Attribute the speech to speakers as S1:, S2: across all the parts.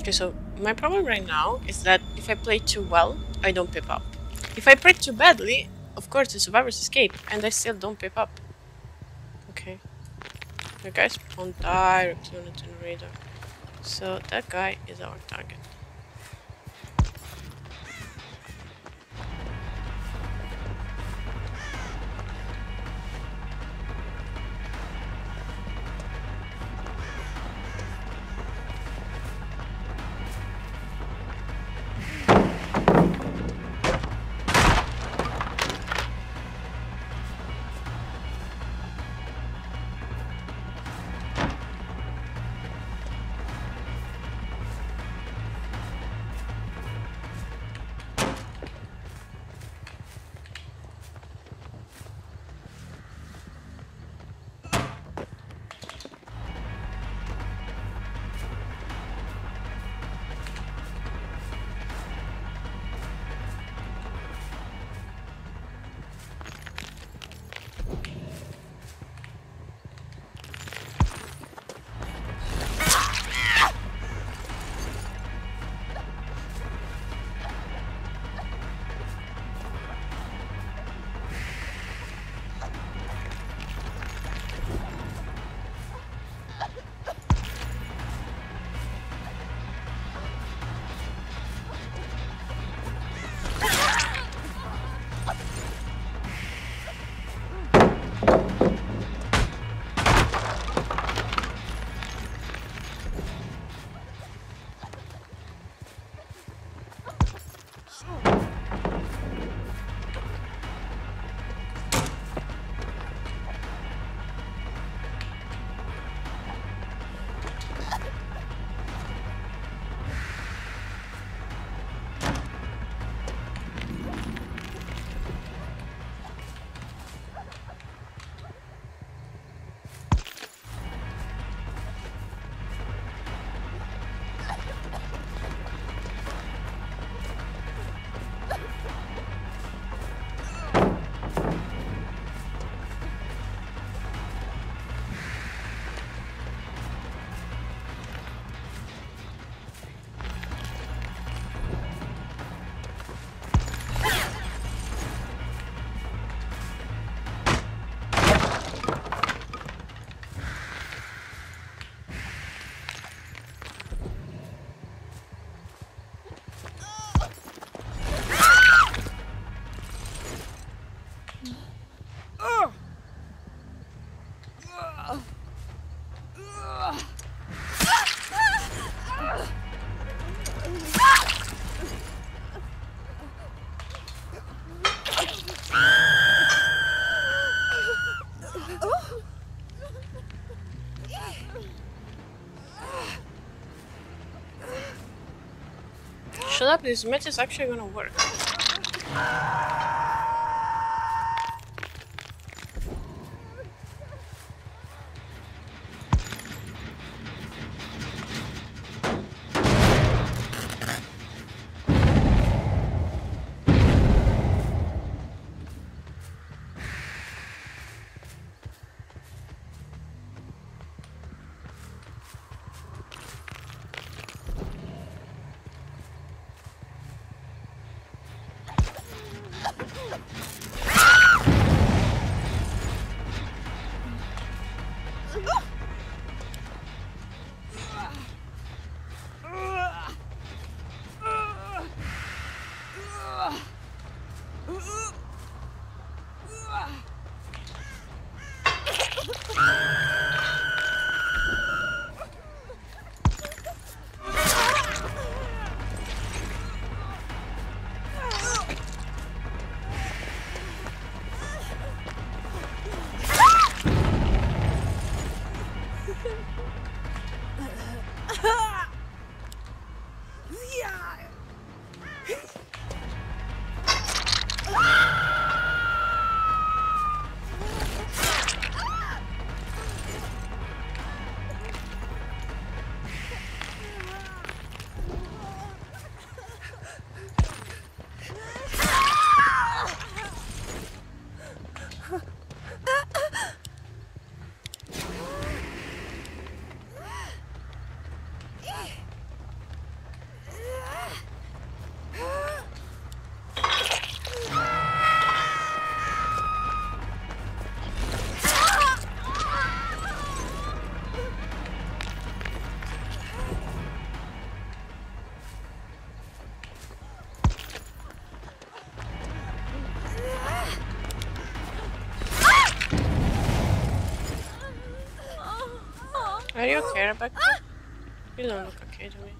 S1: Okay, so my problem right now is that if I play too well, I don't pip up. If I play too badly, of course the survivors escape, and I still don't pip up. Okay. The guy spawned directly on the generator. So that guy is our target. Shut up, this match is actually gonna work. Oh! You okay, Rebecca? You don't look okay to me.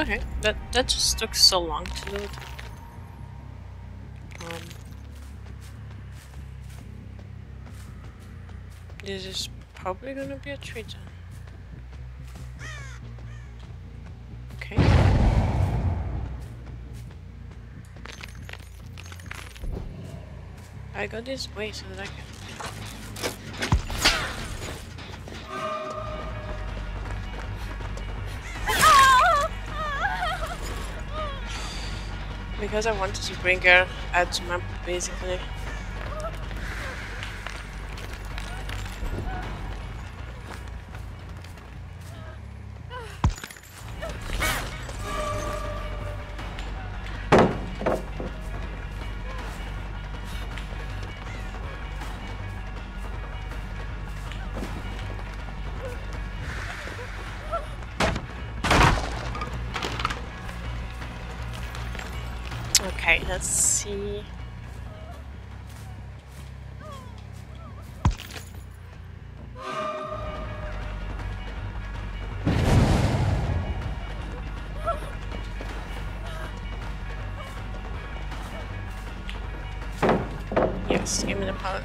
S1: Okay, that that just took so long to load. Um, this is probably gonna be a then. Okay. I got this way so that I can. Because I wanted to bring her out to map basically. Let's see. Yes, give me the pallet.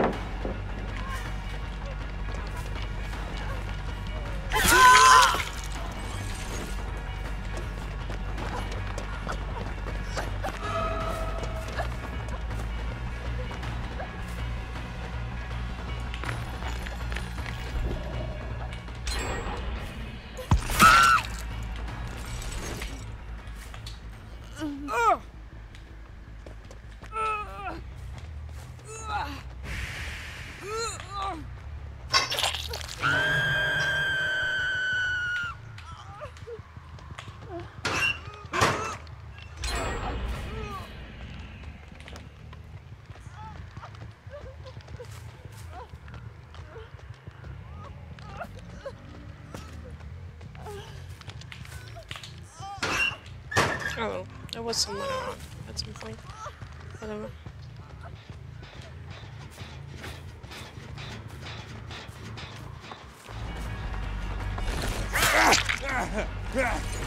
S1: Oh, was someone around at some uh, point. Whatever. Okay.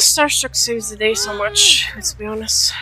S1: Starstruck saves the day so much, let's be honest.